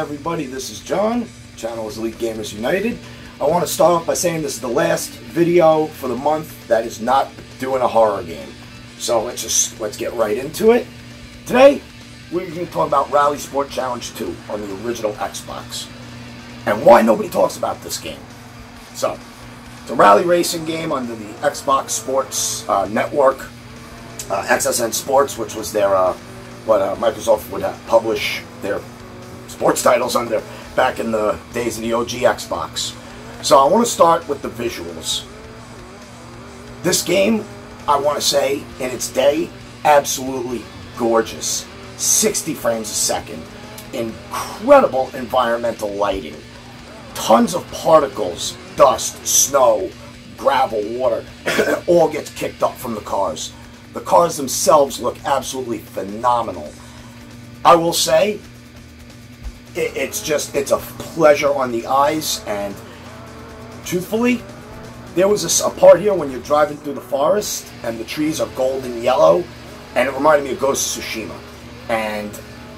everybody. This is John. Channel is Elite Gamers United. I want to start off by saying this is the last video for the month that is not doing a horror game. So let's just let's get right into it. Today, we're going to talk about RalliSport Challenge 2 on the original Xbox and why nobody talks about this game. So, it's a rally racing game under the Xbox Sports uh, Network, uh, XSN Sports, which was their uh, what uh, Microsoft would publish their sports titles under back in the days of the OG Xbox. So I want to start with the visuals. This game, I want to say, in its day, absolutely gorgeous. 60 frames a second. Incredible environmental lighting. Tons of particles, dust, snow, gravel, water, all gets kicked up from the cars. The cars themselves look absolutely phenomenal. I will say, it, it's just, it's a pleasure on the eyes, and truthfully, there was a, a, part here when you're driving through the forest, and the trees are golden yellow, and it reminded me of Ghost of Tsushima. And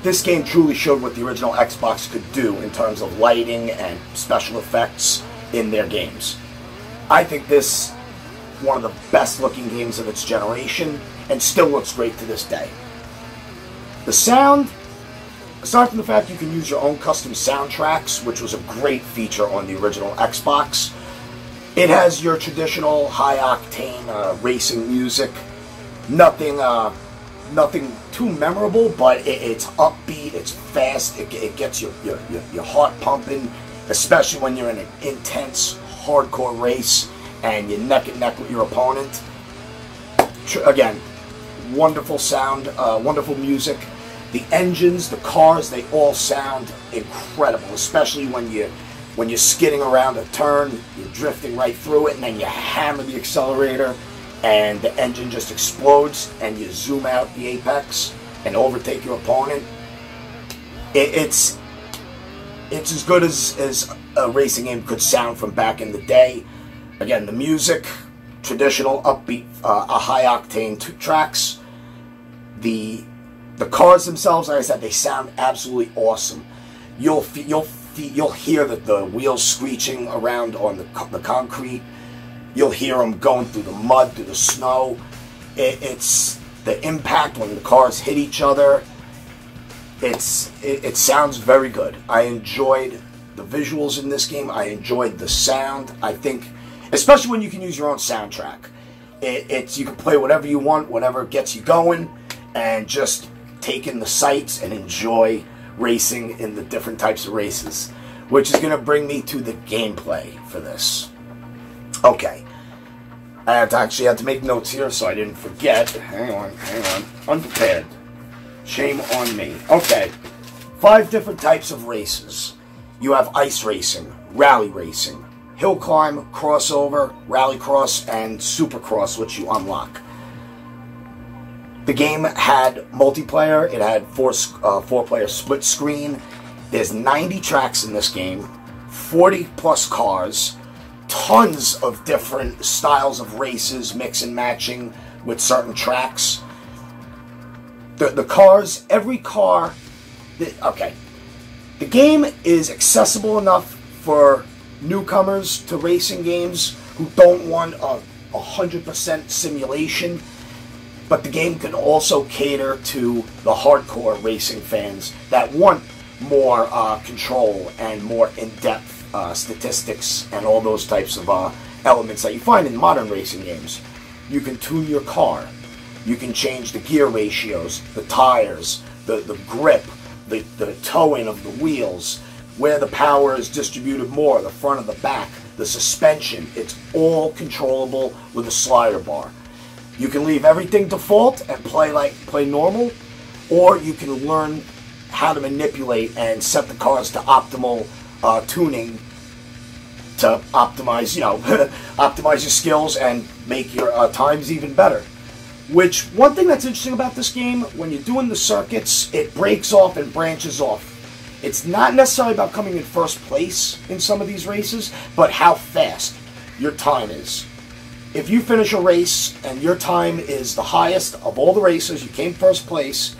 this game truly showed what the original Xbox could do in terms of lighting and special effects in their games. I think this one of the best looking games of its generation and still looks great to this day. The sound, aside from the fact you can use your own custom soundtracks, which was a great feature on the original Xbox, it has your traditional high octane uh, racing music. Nothing, uh, nothing too memorable, but it, it's upbeat, it's fast, it, it gets your, your, your, heart pumping, especially when you're in an intense, hardcore race and you're neck and neck with your opponent. Again, wonderful sound, uh, wonderful music. The engines, the cars, they all sound incredible, especially when you when you're skidding around a turn, you're drifting right through it, and then you hammer the accelerator, and the engine just explodes, and you zoom out the apex and overtake your opponent. It, it's it's as good as, as a racing game could sound from back in the day. Again, the music, traditional upbeat, uh, a high octane tracks. The the cars themselves, like I said, they sound absolutely awesome. You'll you'll you'll hear the, the wheels screeching around on the the concrete. You'll hear them going through the mud, through the snow. It, it's the impact when the cars hit each other. It's it, it sounds very good. I enjoyed the visuals in this game. I enjoyed the sound. I think especially when you can use your own soundtrack. It, it's you can play whatever you want, whatever gets you going, and just take in the sights and enjoy racing in the different types of races, which is going to bring me to the gameplay for this. Okay. I have to actually have to make notes here so I didn't forget. Hang on, hang on. Unprepared. Shame on me. Okay. Five different types of races. You have ice racing, rally racing, hill climb, crossover, rallycross, and supercross, which you unlock. The game had multiplayer. It had four uh, four player split screen. There's 90 tracks in this game, 40 plus cars, tons of different styles of races, mix and matching with certain tracks. The the cars, every car. The, okay, the game is accessible enough for newcomers to racing games who don't want a, 100% simulation, but the game can also cater to the hardcore racing fans that want more uh, control and more in-depth uh, statistics and all those types of uh, elements that you find in modern racing games. You can tune your car. You can change the gear ratios, the tires, the, the grip, the, the towing of the wheels, where the power is distributed more, the front of the back, the suspension. It's all controllable with a slider bar. You can leave everything default and play like play normal, or you can learn how to manipulate and set the cars to optimal uh, tuning to optimize, you know, optimize your skills and make your uh, times even better. Which one thing that's interesting about this game, when you're doing the circuits, it breaks off and branches off it's not necessarily about coming in first place in some of these races, but how fast your time is. If you finish a race and your time is the highest of all the races, you came first place,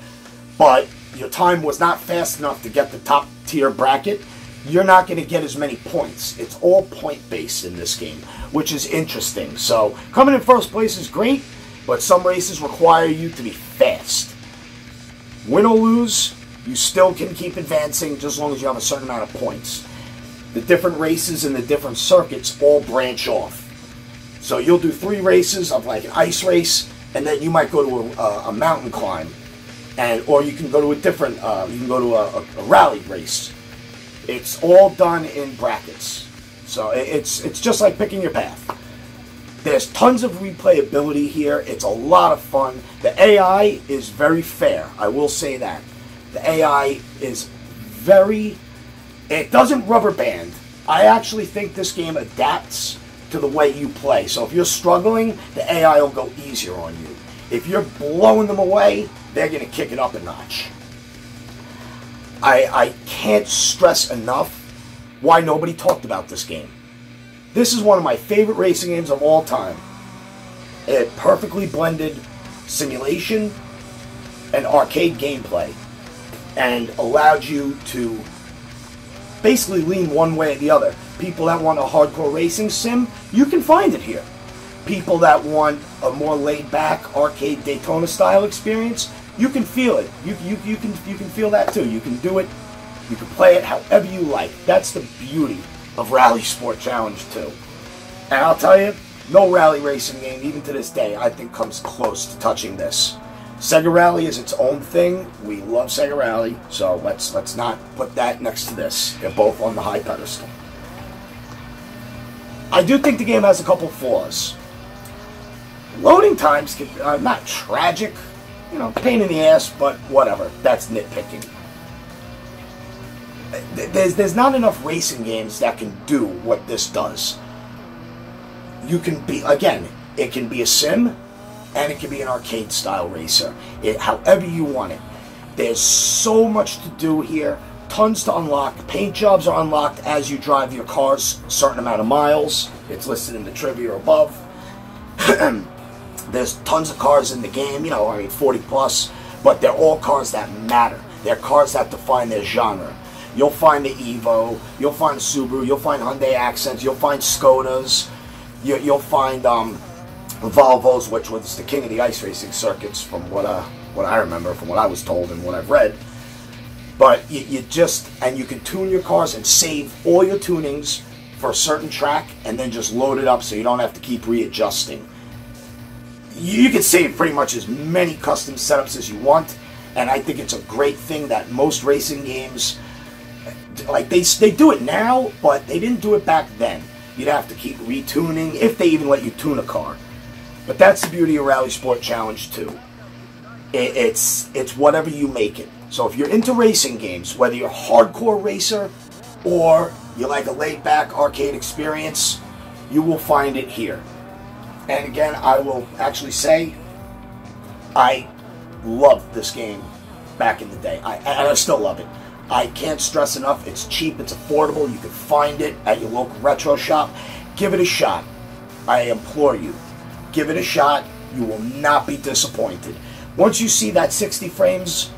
but your time was not fast enough to get the top tier bracket, you're not going to get as many points. It's all point based in this game, which is interesting. So coming in first place is great, but some races require you to be fast. Win or lose, you still can keep advancing just as long as you have a certain amount of points. The different races and the different circuits all branch off. So you'll do three races of like an ice race, and then you might go to a, a mountain climb, and or you can go to a different, uh, you can go to a, a, a rally race. It's all done in brackets, so it's it's just like picking your path. There's tons of replayability here. It's a lot of fun. The AI is very fair. I will say that. The AI is very. It doesn't rubber band. I actually think this game adapts to the way you play. So if you're struggling, the AI will go easier on you. If you're blowing them away, they're going to kick it up a notch. I, I can't stress enough why nobody talked about this game. This is one of my favorite racing games of all time. It perfectly blended simulation and arcade gameplay and allowed you to basically lean one way or the other. People that want a hardcore racing sim, you can find it here. People that want a more laid back arcade Daytona style experience, you can feel it. You, you, you, can, you can feel that too. You can do it. You can play it however you like. That's the beauty of RalliSport Challenge 2. And I'll tell you, no rally racing game, even to this day, I think comes close to touching this. Sega Rally is its own thing. We love Sega Rally, so let's let's not put that next to this. They're both on the high pedestal. I do think the game has a couple flaws. Loading times are uh, not tragic, you know, pain in the ass, but whatever. That's nitpicking. There's there's not enough racing games that can do what this does. You can be again, it can be a sim, and it can be an arcade style racer. It, however you want it. There's so much to do here. Tons to unlock. Paint jobs are unlocked as you drive your cars a certain amount of miles. It's listed in the trivia above. There's tons of cars in the game, you know, I mean 40 plus, but they're all cars that matter. They're cars that define their genre. You'll find the Evo, you'll find Subaru, you'll find Hyundai Accents, you'll find Skodas, you, will find um, Volvos, which was the king of the ice racing circuits, from what uh, what I remember, from what I was told and what I've read. But you, you just and you can tune your cars and save all your tunings for a certain track, and then just load it up so you don't have to keep readjusting. You can save pretty much as many custom setups as you want, and I think it's a great thing that most racing games like they they do it now, but they didn't do it back then. You'd have to keep retuning if they even let you tune a car. But that's the beauty of RalliSport Challenge 2. It, it's it's whatever you make it. So if you're into racing games, whether you're a hardcore racer or you like a laid back arcade experience, you will find it here. And again, I will actually say I loved this game back in the day. I, and I still love it. I can't stress enough, it's cheap, it's affordable, you can find it at your local retro shop. Give it a shot. I implore you. Give it a shot. You will not be disappointed. Once you see that 60 frames,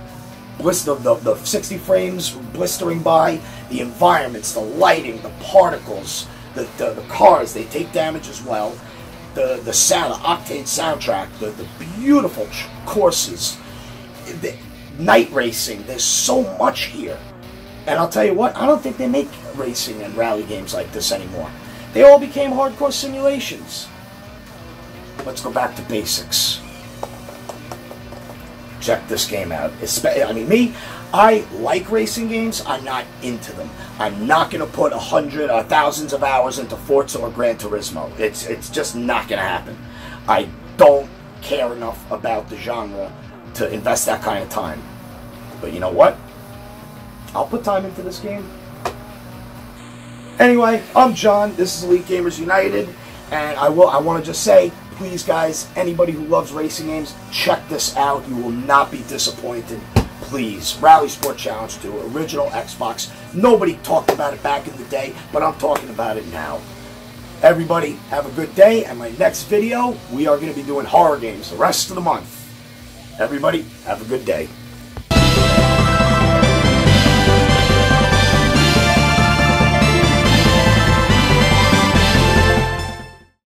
the, the 60 frames blistering by, the environments, the lighting, the particles, the, the, the cars, they take damage as well. The, the sound, the Octane soundtrack, the, the beautiful courses, the, night racing. There's so much here. And I'll tell you what, I don't think they make racing and rally games like this anymore. They all became hardcore simulations. Let's go back to basics. Check this game out. I mean, me, I like racing games. I'm not into them. I'm not going to put a hundred or thousands of hours into Forza or Gran Turismo. It's it's just not going to happen. I don't care enough about the genre to invest that kind of time. But you know what? I'll put time into this game. Anyway, I'm John. This is Elite Gamers United, and I will. I want to just say, please, guys, anybody who loves racing games, check this out. You will not be disappointed. Please, RalliSport Challenge 2, original Xbox. Nobody talked about it back in the day, but I'm talking about it now. Everybody, have a good day, and my next video, we are going to be doing horror games the rest of the month. Everybody, have a good day.